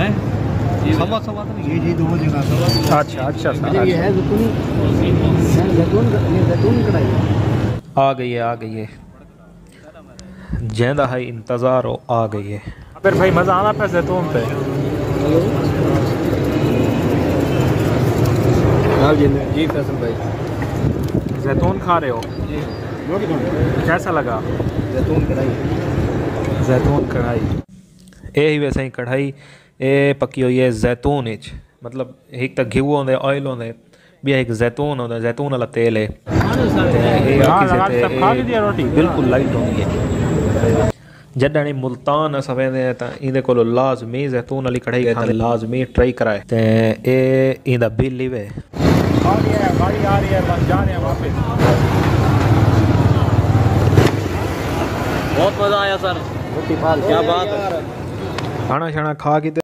हैं? सवा सवा तो ये जी अच्छा अच्छा ये है जैतून? जैतून जैतून कढ़ाई आ गई है आ गई है। जैदा है इंतज़ार हो आ गई है। फिर भाई मज़ा आना पे जैतून पे? हाँ जी फैसल भाई। जैतून खा रहे हो। कैसा लगा? जैतून कढ़ाई। जैतून कढ़ाई। यही वैसे ही कढ़ाई। ਇਹ ਪੱਕੀ ਹੋਈ ਹੈ ਜ਼ੈਤੂਨ ਵਿੱਚ ਮਤਲਬ ਇੱਕ ਤਾਂ ਘਿਓ ਹੁੰਦਾ ਆਇਲ ਹੁੰਦਾ ਵੀ ਇੱਕ ਜ਼ੈਤੂਨ ਹੁੰਦਾ ਜ਼ੈਤੂਨ ਵਾਲਾ ਤੇਲ ਹੈ ਤੇ ਇਹ ਆਖੀ ਸੇ ਤੇ ਇਹ ਬਿਲਕੁਲ ਲਾਈਟ ਹੁੰਦੀ ਹੈ ਜਦਾਂ ਨਹੀਂ ਮੁਲਤਾਨ ਅਸਾਂ ਵੇਂਦੇ ਹਾਂ ਤਾਂ ਇਹਦੇ ਕੋਲ ਲਾਜ਼ਮੀ ਜ਼ੈਤੂਨ ਵਾਲੀ ਕੜਾਈ ਖਾਣੇ ਲਾਜ਼ਮੀ ਟਰਾਈ ਕਰਾਏ ਤੇ ਇਹ ਇਹਦਾ ਬਿੱਲ ਹੀ ਵੇ गाड़ी है गाड़ी आ रही है बस जा रहे हैं वापस बहुत मज़ा आया सर क्या बात है खाना शाना खा के ते